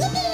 Woohoo!